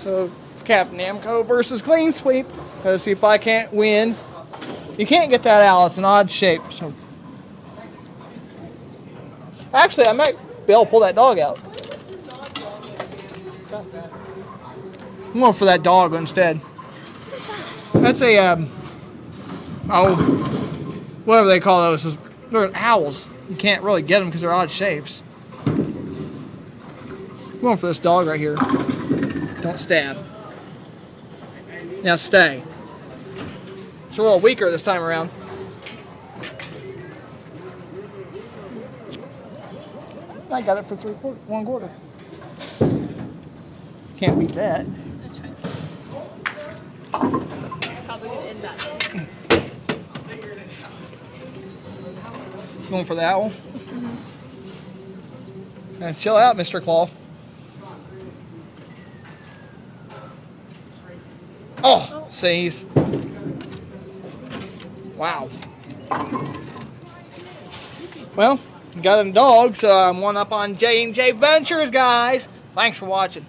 So Cap Namco versus Clean Sweep. Let's see if I can't win. You can't get that out. It's an odd shape. So actually, I might be able to pull that dog out. I'm going for that dog instead. That's a um, oh, whatever they call those. They're owls. You can't really get them because they're odd shapes. I'm going for this dog right here. Don't stab. Now stay. It's a little weaker this time around. I got it for three quarter, one quarter. Can't beat that. Probably gonna end that. Going for the owl. Now chill out, Mr. Claw. Oh, see, he's. Wow. Well, got a dog, so I'm one up on J and J Ventures, guys. Thanks for watching.